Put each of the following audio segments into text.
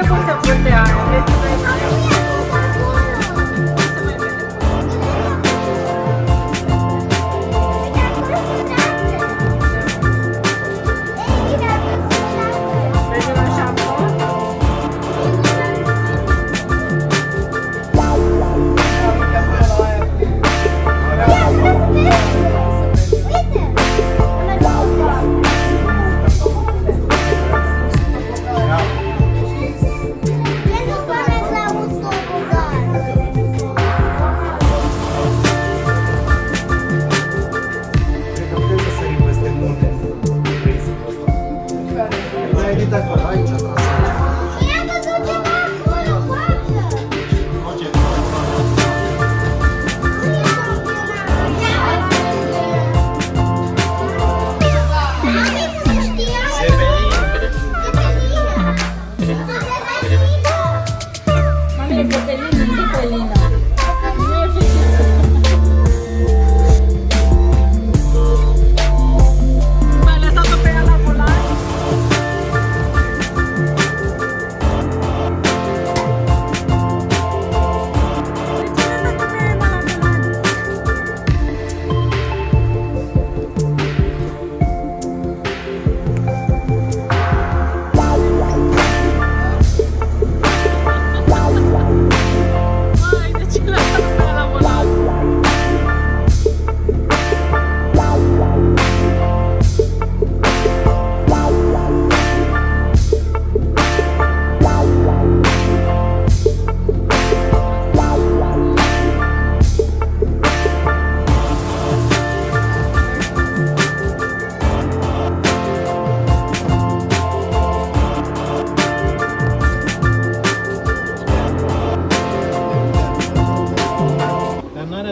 ¿qué puedes ofrecer a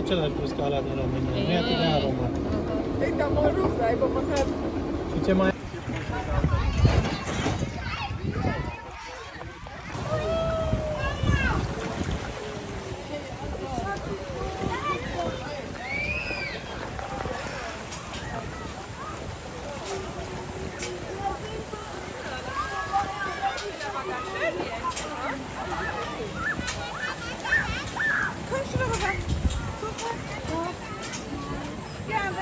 același bruscalat din România, nu e atât de aromat. Ei, dar mă rog să aibă măcar... Și ce mai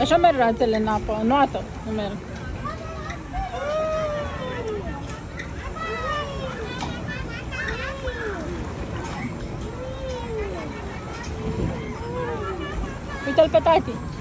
Așa merg rațele în apă, în oată, nu merg. Uite-l pe tati.